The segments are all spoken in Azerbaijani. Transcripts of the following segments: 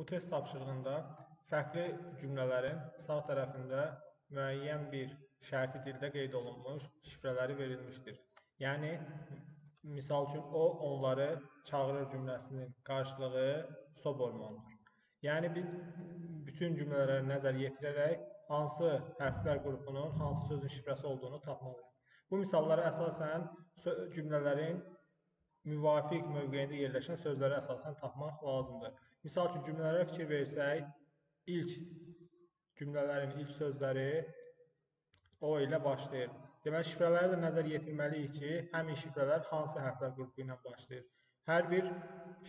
Bu test tapşırığında fərqli cümlələrin sağ tərəfində müəyyən bir şərti dildə qeyd olunmuş şifrələri verilmişdir. Yəni, misal üçün, o onları çağırır cümləsinin qarşılığı sob olmalıdır. Yəni, biz bütün cümlələrə nəzər yetirərək hansı hərflər qrupunun hansı sözün şifrəsi olduğunu tapmalıyıq. Bu misallara əsasən cümlələrin müvafiq mövqeyində yerləşən sözləri əsasən tapmaq lazımdır. Misal üçün, cümlələrə fikir versək, ilk cümlələrin ilk sözləri o ilə başlayır. Deməli, şifrələri də nəzər yetirməliyik ki, həmin şifrələr hansı hərflər qrupu ilə başlayır. Hər bir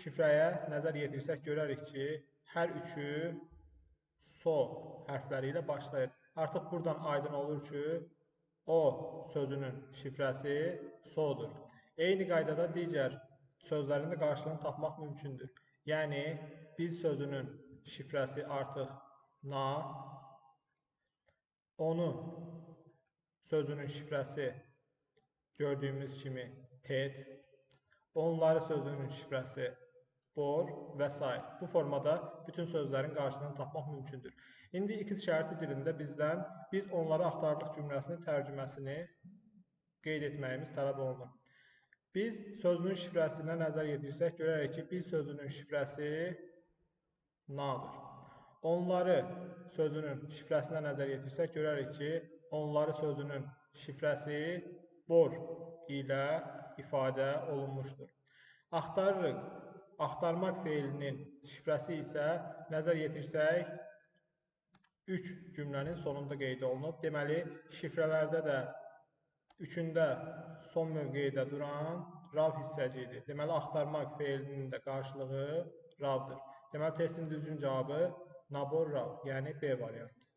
şifrəyə nəzər yetirsək, görərik ki, hər üçü so hərfləri ilə başlayır. Artıq buradan aydın olur ki, o sözünün şifrəsi sodur. Eyni qaydada digər sözlərin də qarşılığını tapmaq mümkündür. Yəni, biz sözünün şifrəsi artıq na, onu sözünün şifrəsi gördüyümüz kimi tet, onları sözünün şifrəsi bor və s. Bu formada bütün sözlərin qarşılığını tapmaq mümkündür. İndi ikiz şərti dilində bizdən biz onları axtardıq cümləsinin tərcüməsini qeyd etməyimiz tələb olunur. Biz sözünün şifrəsinə nəzər yetirsək, görərək ki, biz sözünün şifrəsi nadır. Onları sözünün şifrəsinə nəzər yetirsək, görərik ki, onları sözünün şifrəsi bor ilə ifadə olunmuşdur. Axtarırıq. Axtarmaq feilinin şifrəsi isə nəzər yetirsək, 3 cümlənin sonunda qeyd olunub. Deməli, şifrələrdə də üçündə son mövqedə duran rav hissəcidir. Deməli, axtarmaq feilinin də qarşılığı ravdır. Deməli, testin düzgün cavabı nabor rav, yəni B variantıdır.